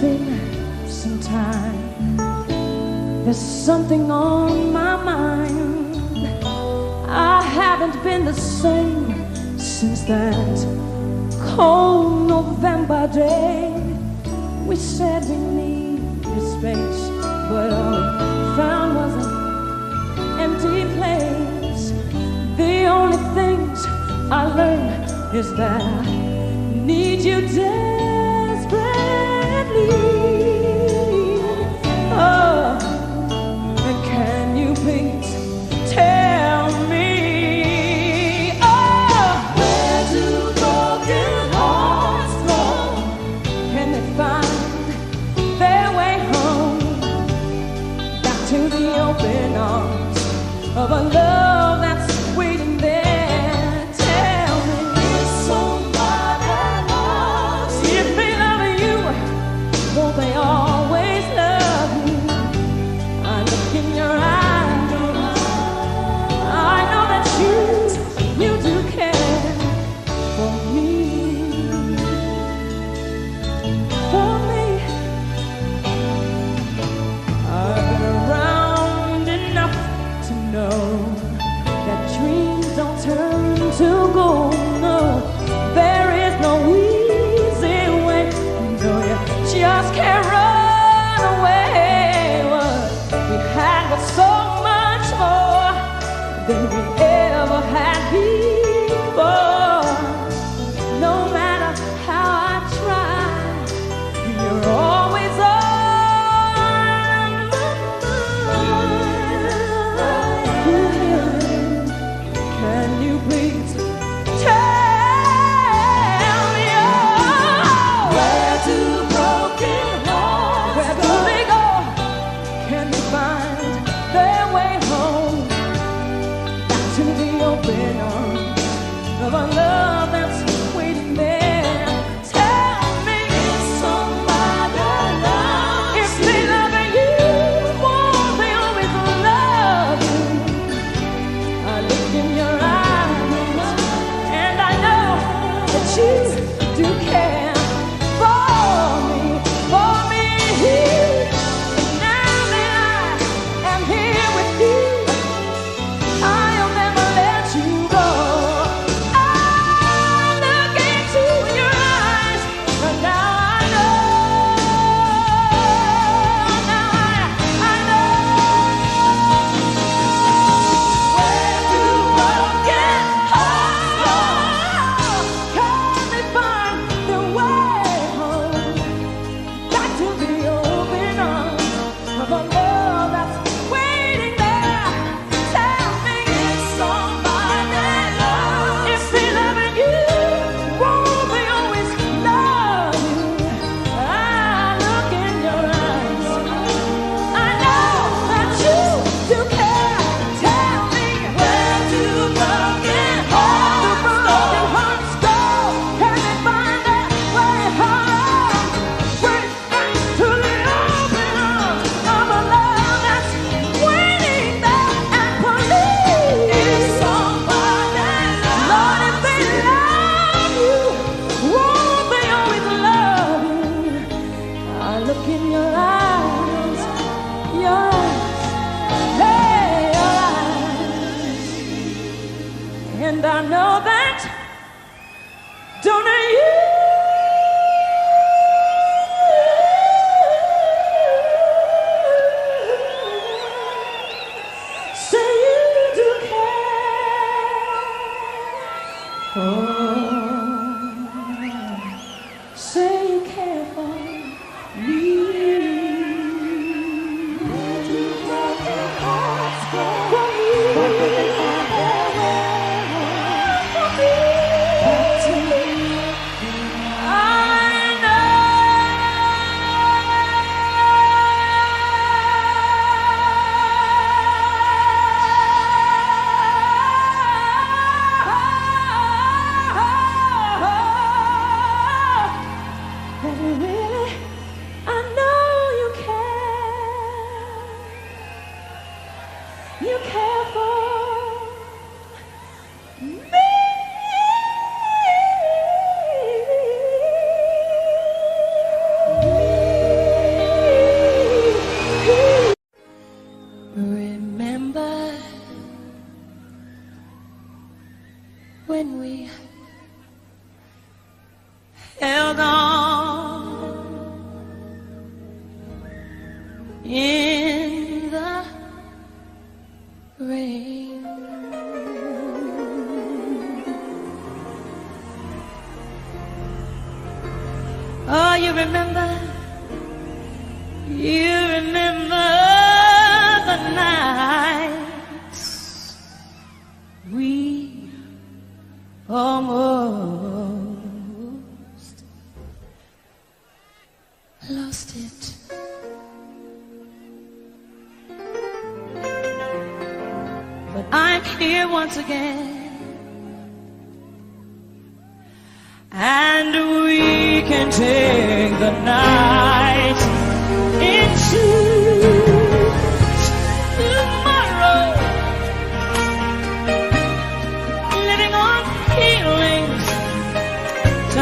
been some time. There's something on my mind. I haven't been the same since that cold November day. We said we needed space, but all we found was an empty place. The only things I learned is that I need you dead. of a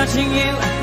想要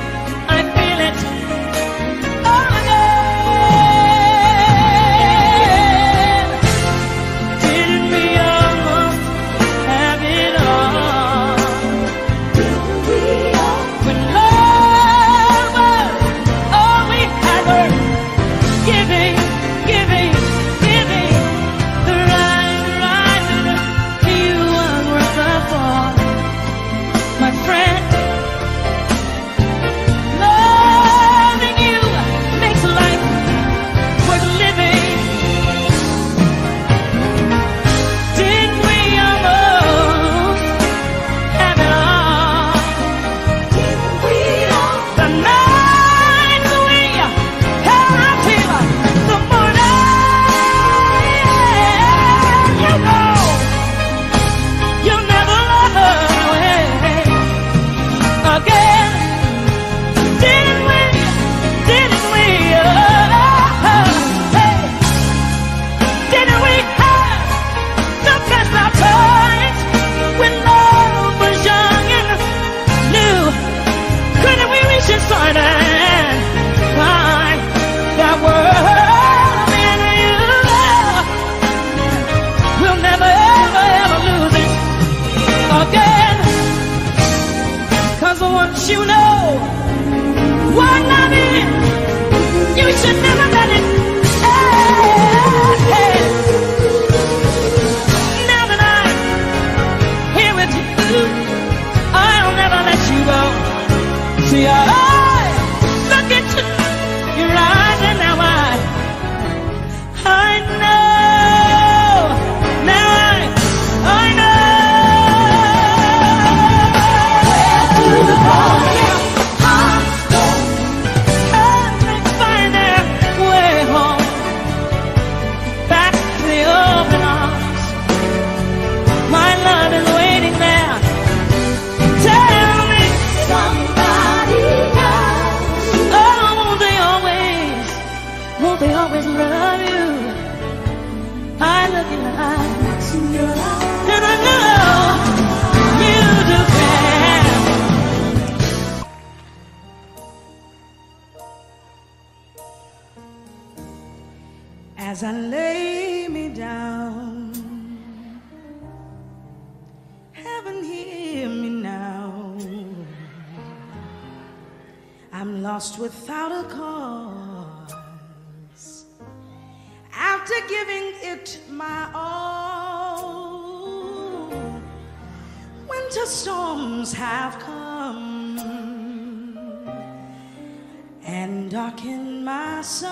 and darken my soul.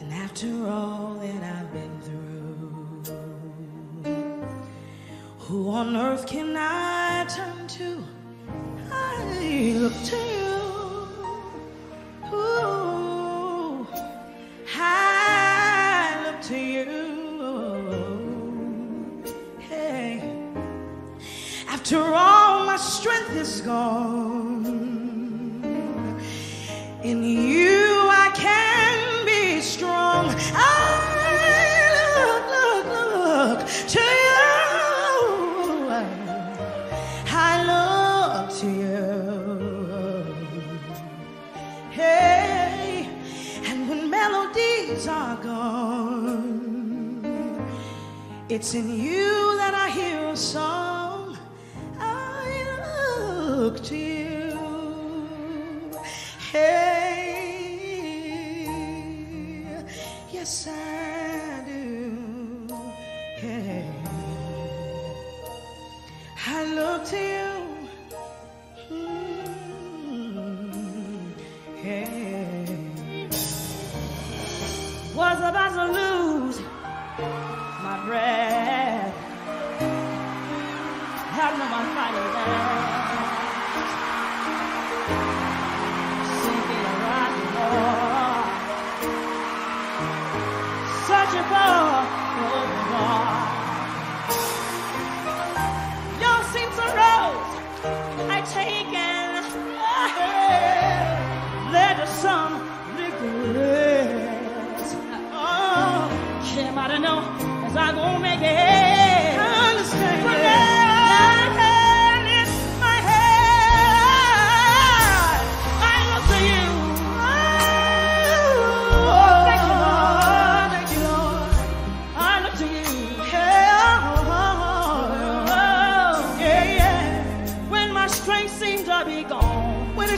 And after all that I've been through, who on earth can I turn to? I look to you. Ooh, I look to you. Hey, after all my strength is gone. It's in you that I hear a song.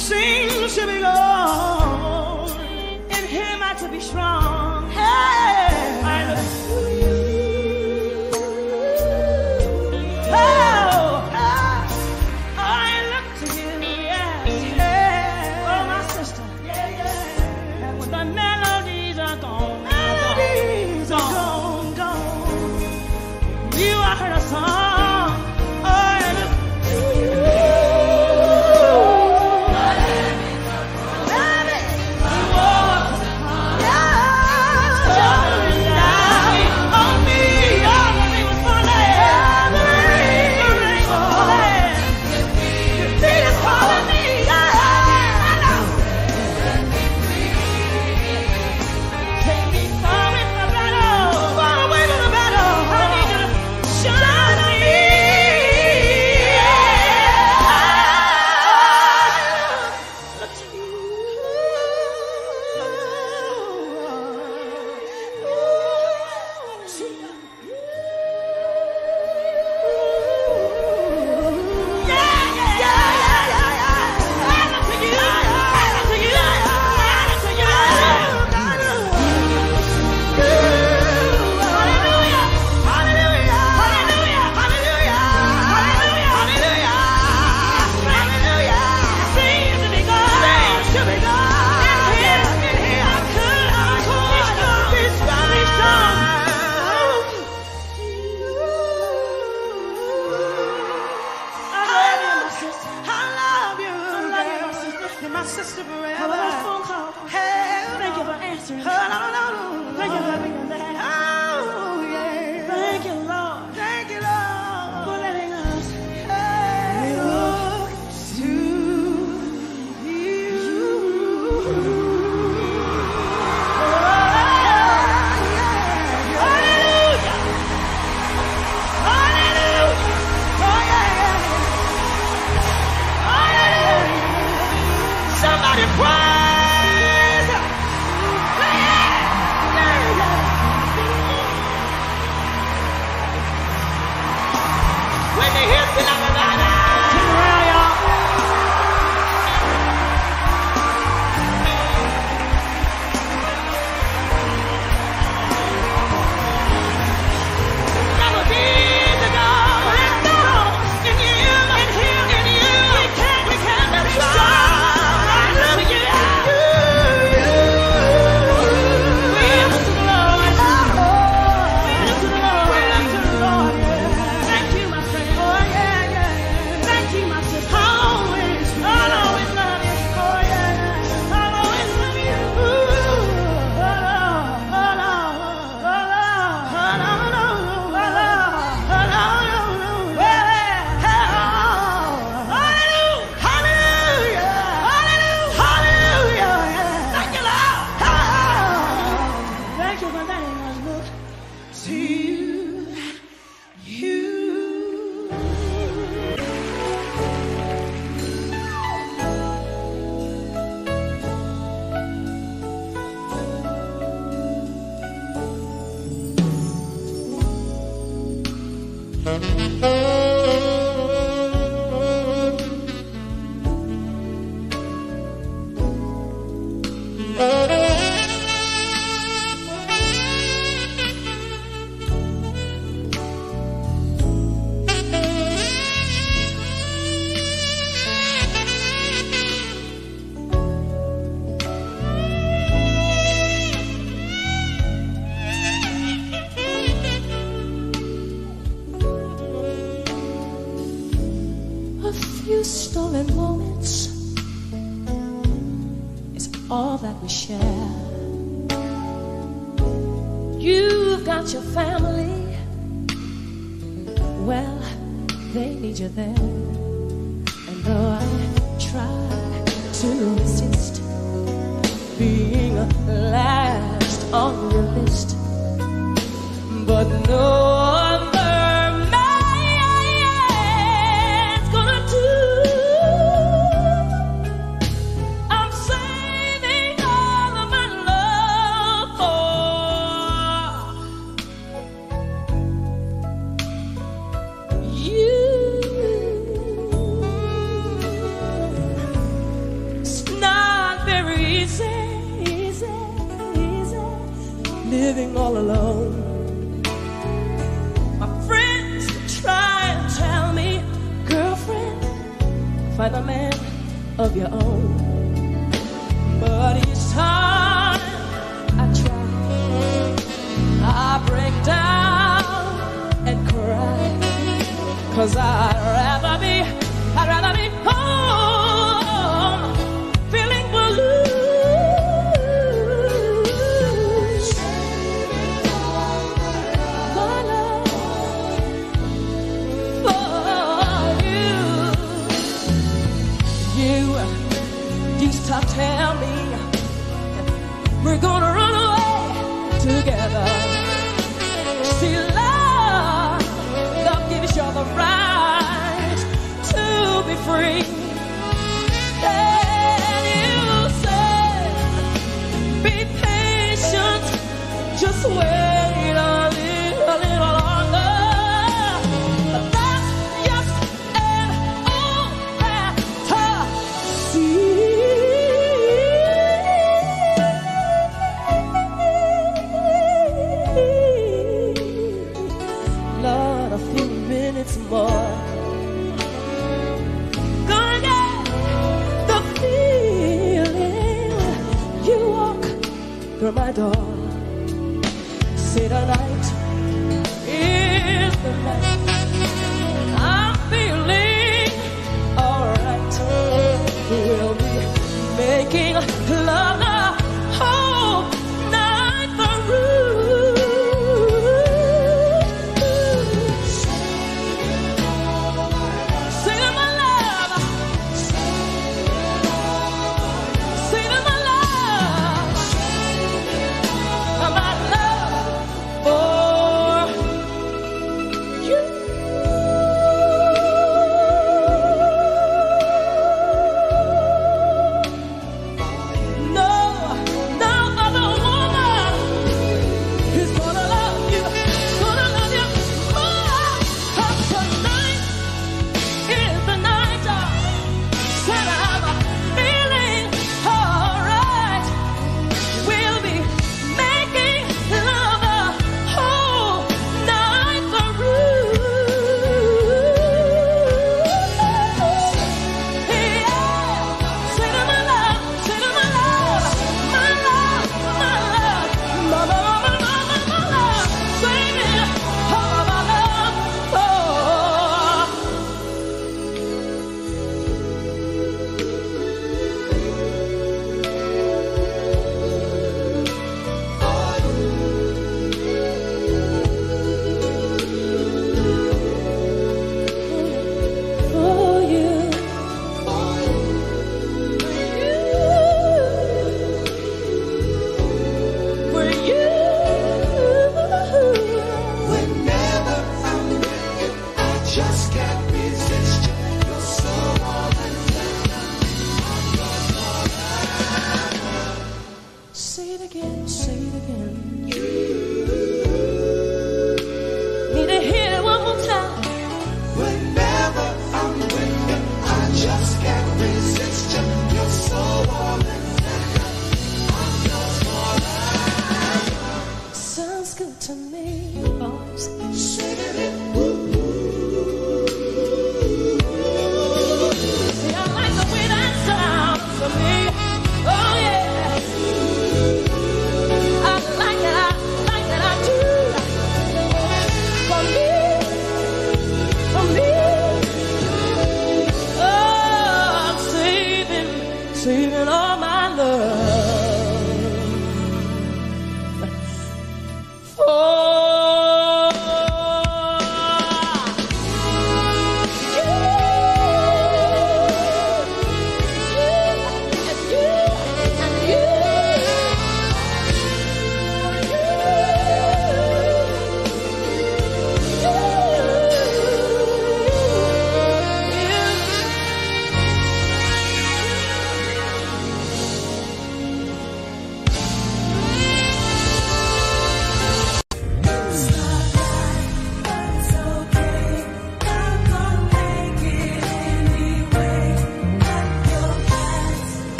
seems to be gone. In him I to be strong.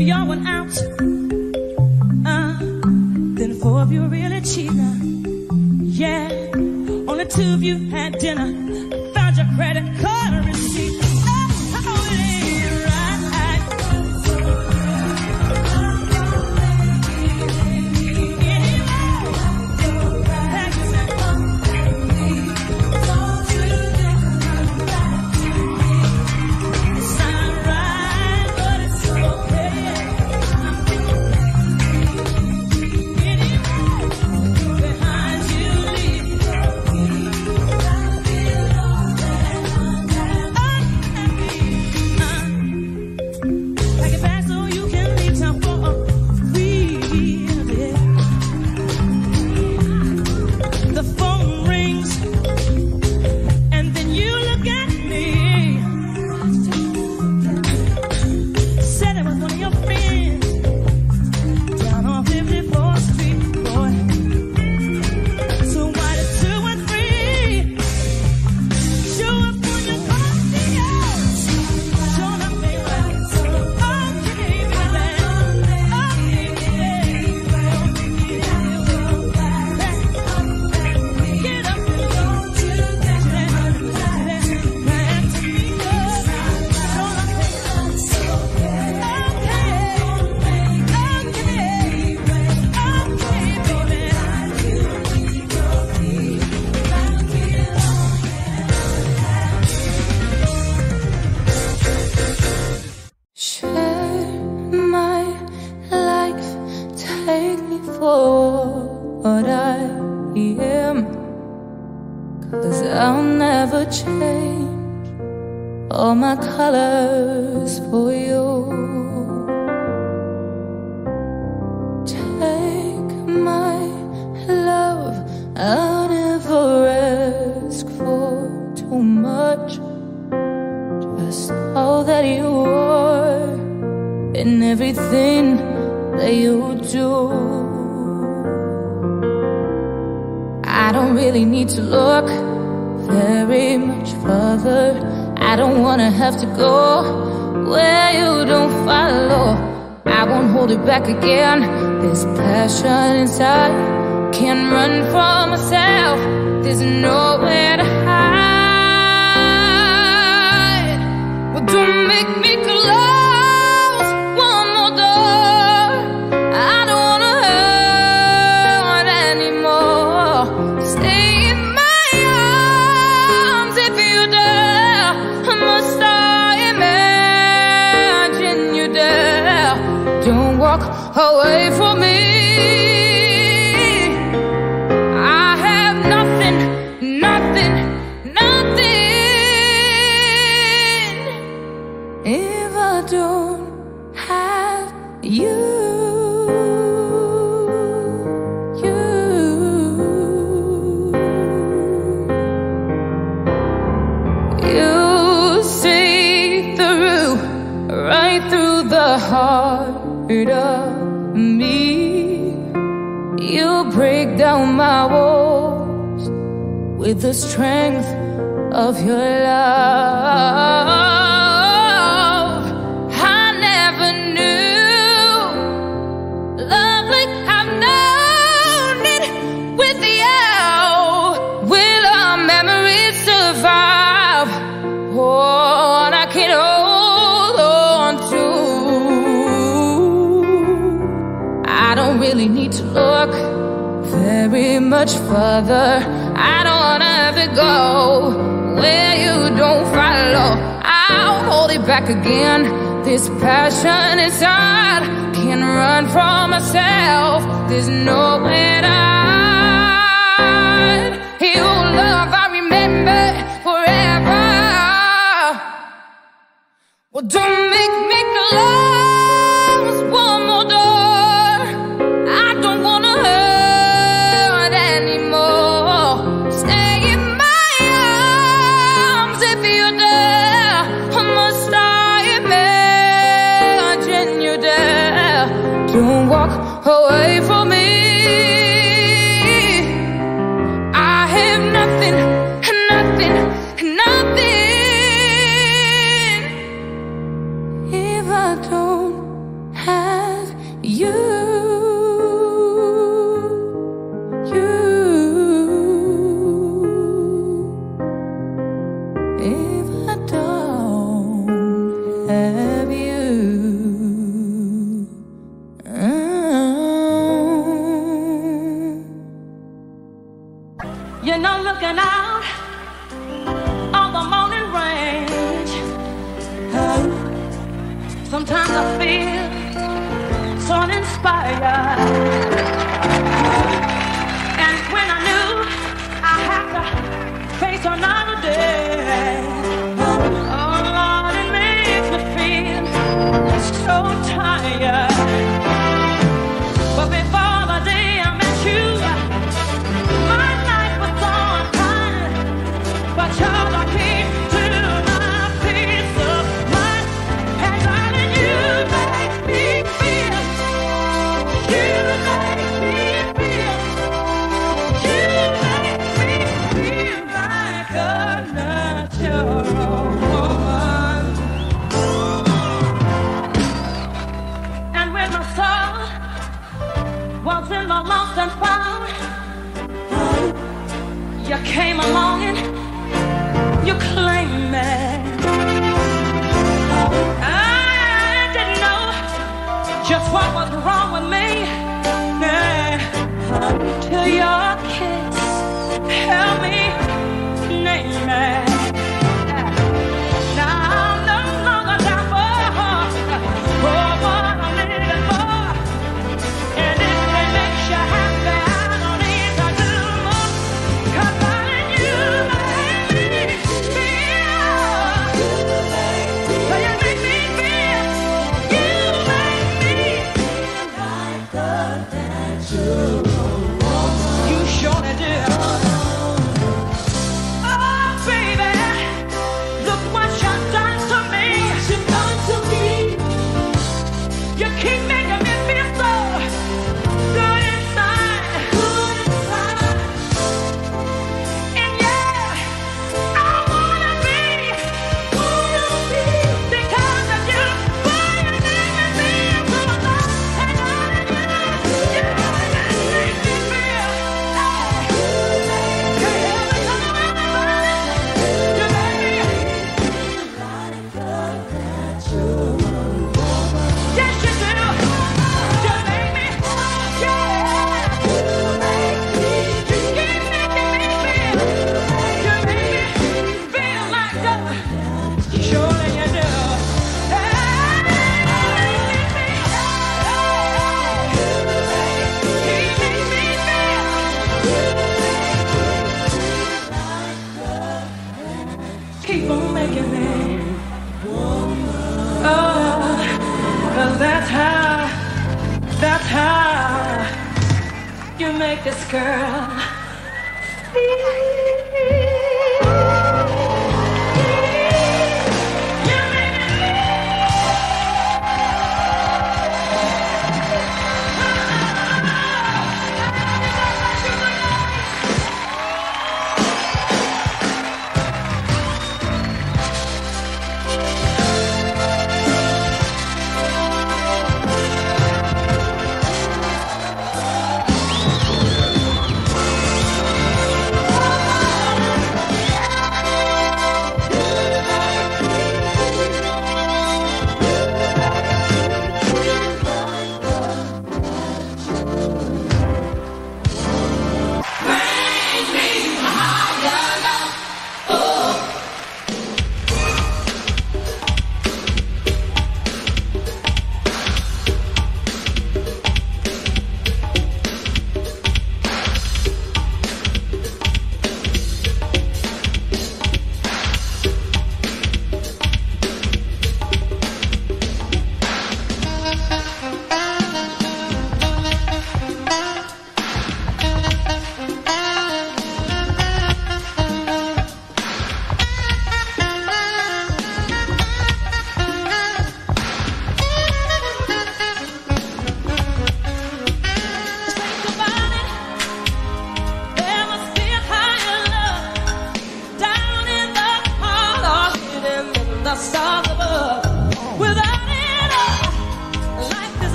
Of y'all went out, uh, then four of you really cheating. Yeah, only two of you had dinner.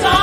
Michael.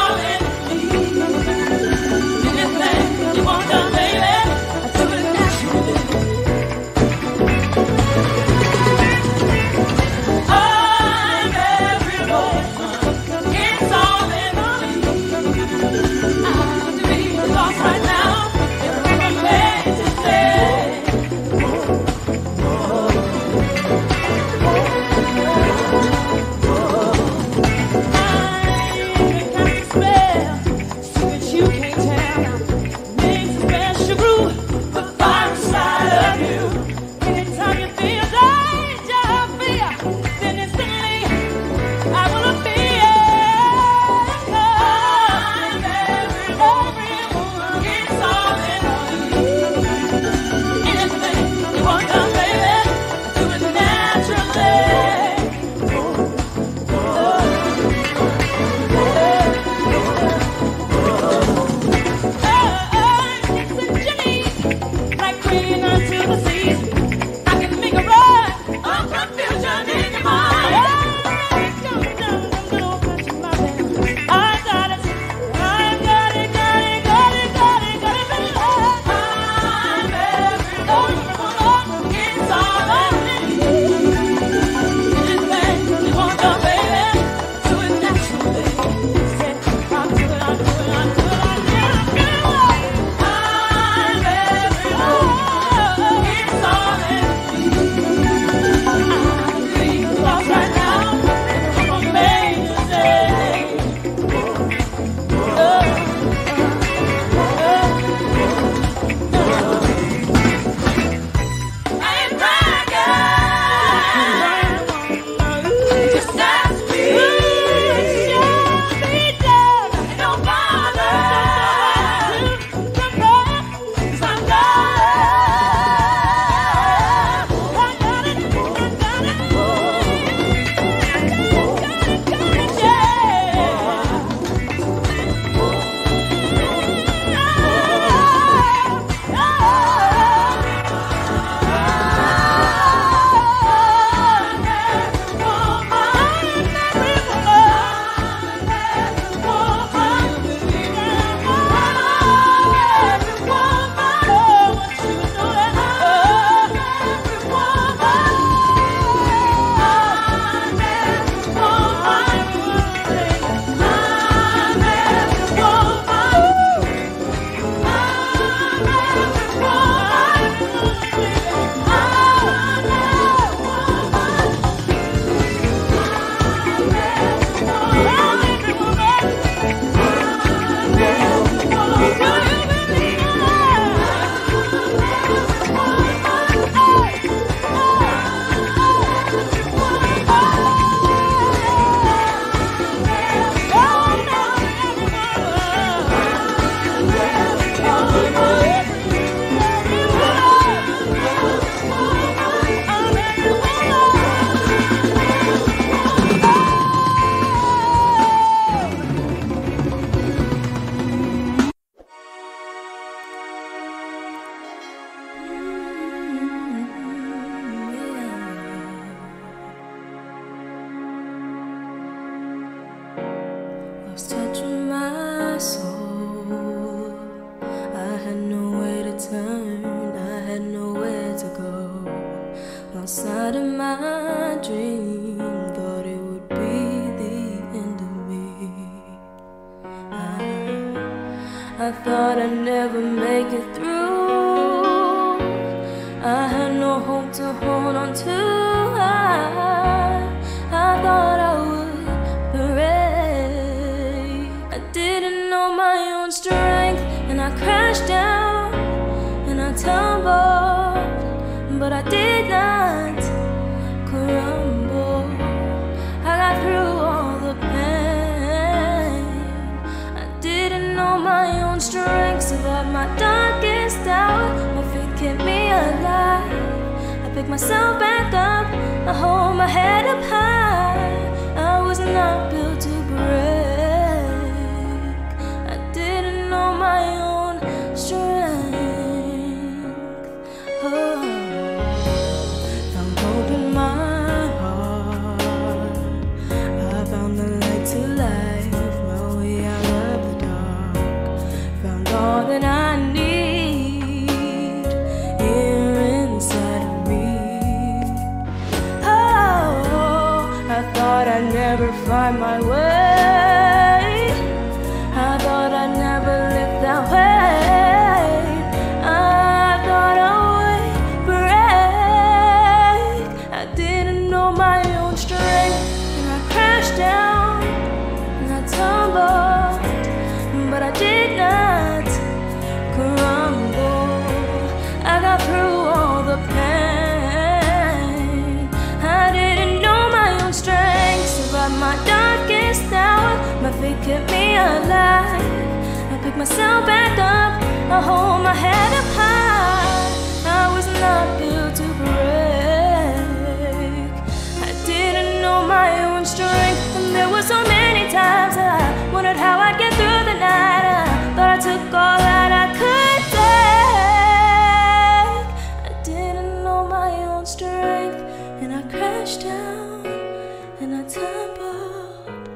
And I tumbled,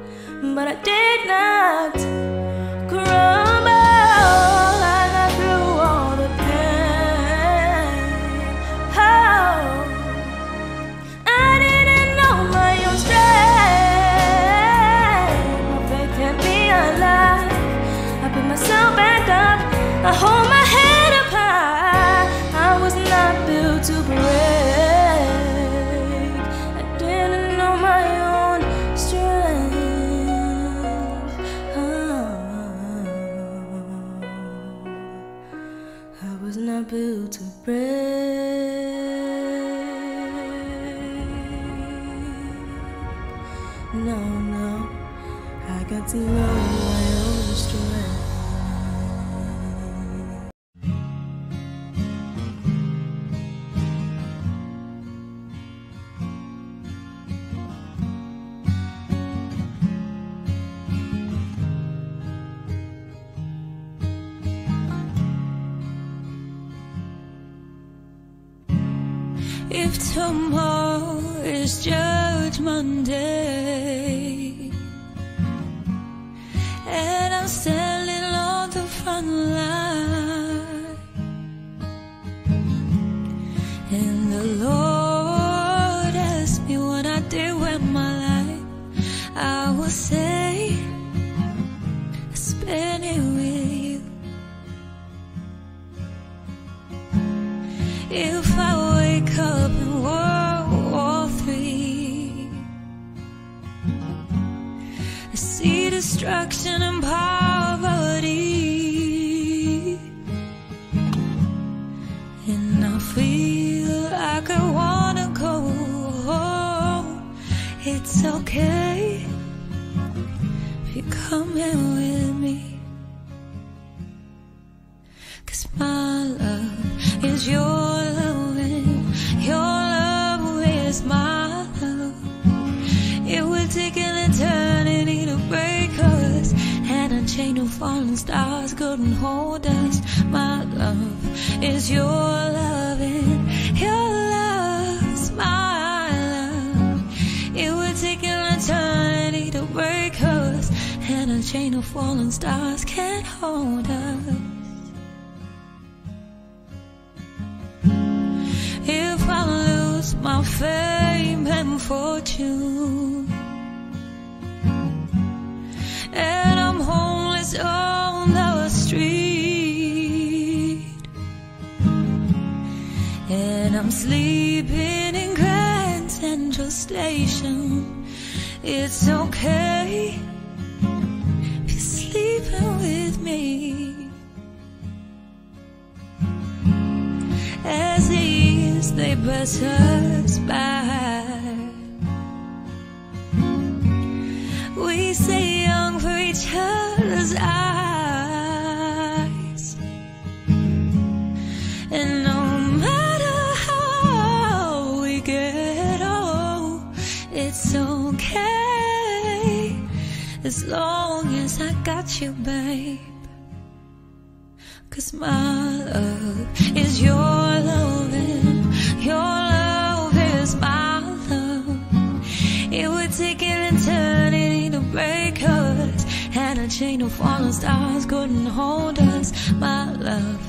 but I did not crumble. They pass us by, we stay young for each other's eyes. And no matter how we get old, it's okay as long as I got you, babe. Cause my love is your love a chain of falling stars couldn't hold us. My love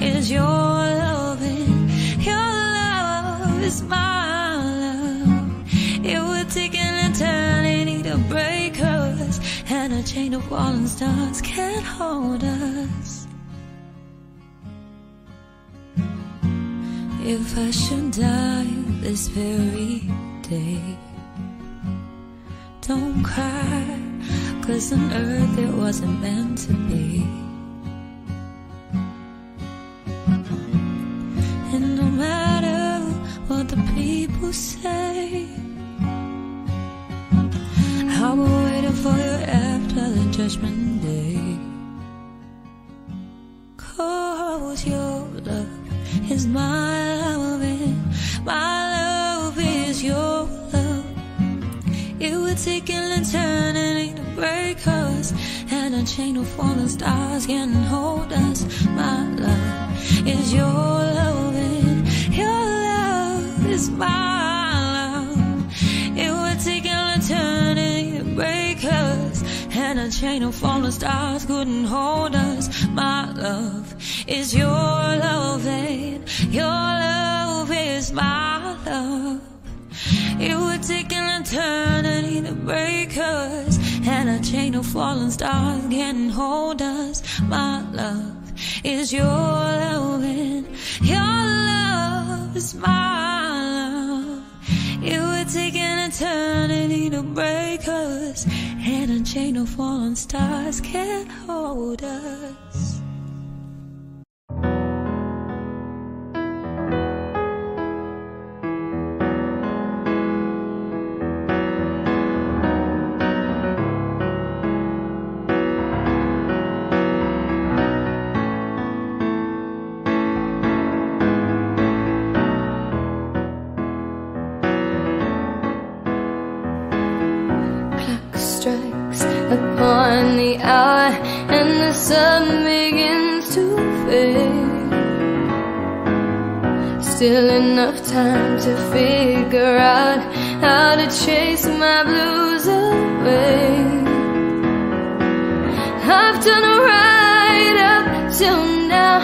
is your love and your love is my love. It would take an eternity to break us, and a chain of falling stars can't hold us. If I should die this very day, don't cry, cause on earth it wasn't meant to be. And no matter what the people say, I'll be waiting for you after the judgment day. Cause your love is my love and my love It would take an eternity to break us, and a chain of falling stars can hold us. My love is your love, and your love is my love. It would take an eternity to break us, and a chain of falling stars couldn't hold us. My love is your love, and your love is my love. It would take an eternity to break us, and a chain of falling stars can't hold us. My love is your love, and your love is my love. It would take an eternity to break us, and a chain of falling stars can't hold us. Still enough time to figure out how to chase my blues away. I've done right up till now.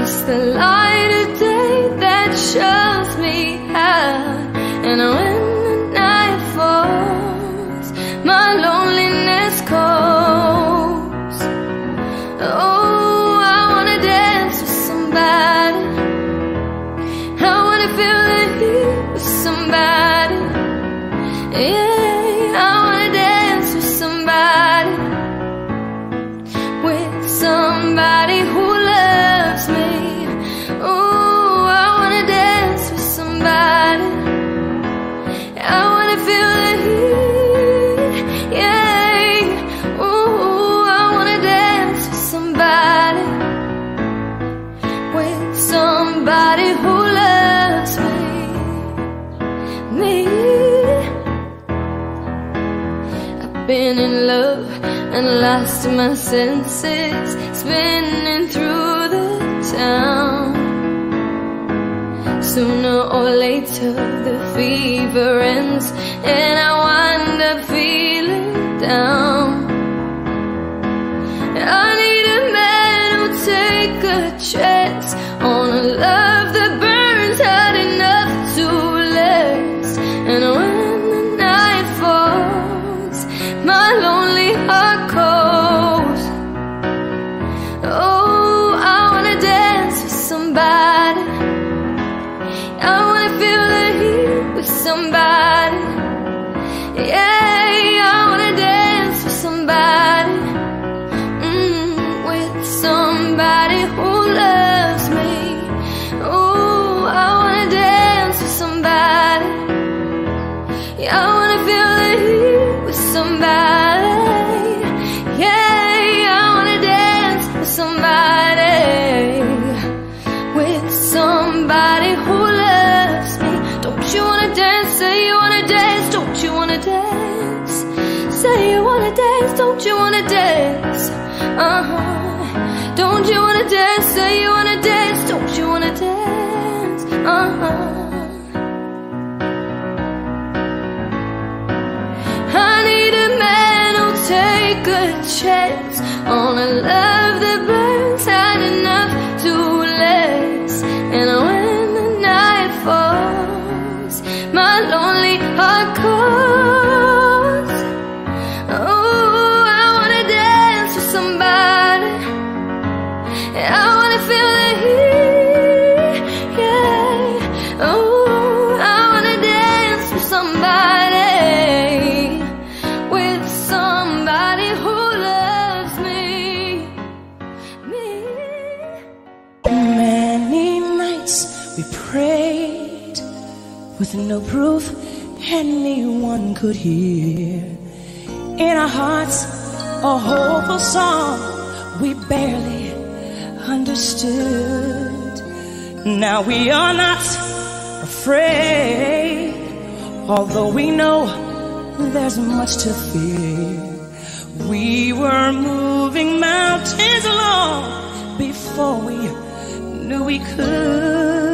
It's the light of day that shows me how. And when and lost my senses, spinning through the town. Sooner or later, the fever ends, and I wind up feeling down. I need a man who'll take a chance on a love. somebody Uh huh. Don't you wanna dance? Say you wanna dance. Don't you wanna dance? Uh huh. I need a man who'll take a chance on a love that. burns. with no proof anyone could hear. In our hearts, a hopeful song we barely understood. Now we are not afraid, although we know there's much to fear. We were moving mountains long before we knew we could.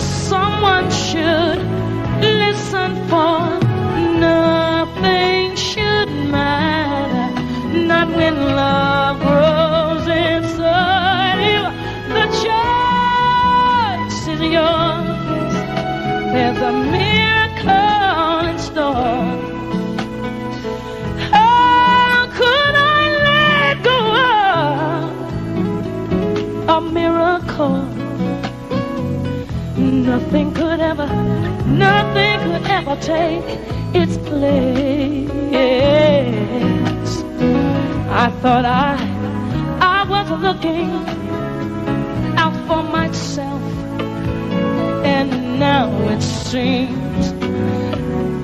Someone should listen for nothing should matter, not when love grows. Nothing could ever, nothing could ever take its place. I thought I, I was looking out for myself, and now it seems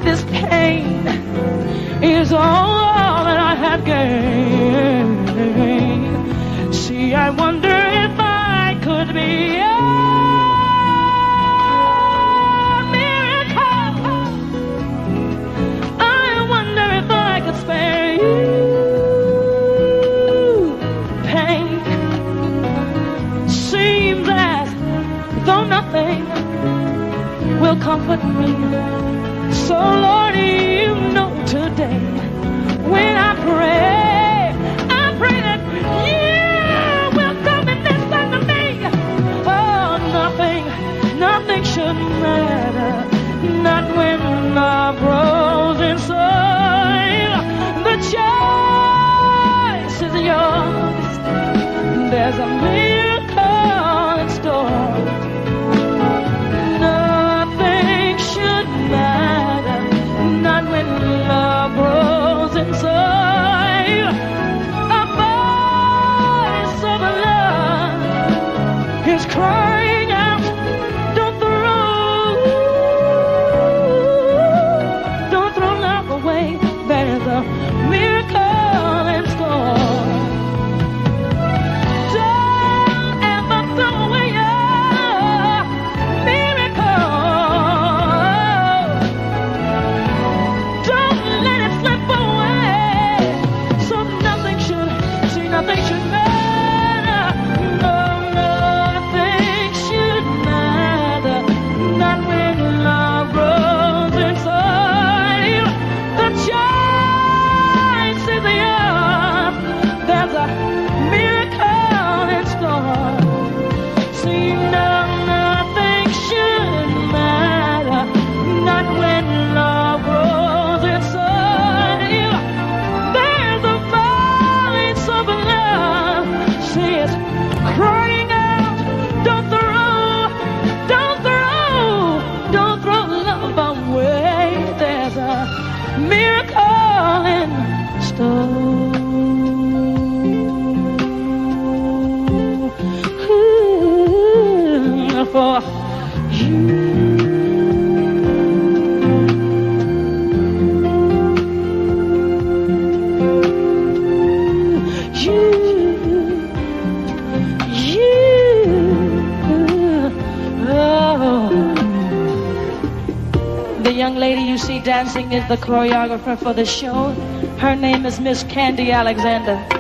this pain is all that I have gained. See, I wonder if I could be. me. So, Lord, is the choreographer for the show. Her name is Miss Candy Alexander.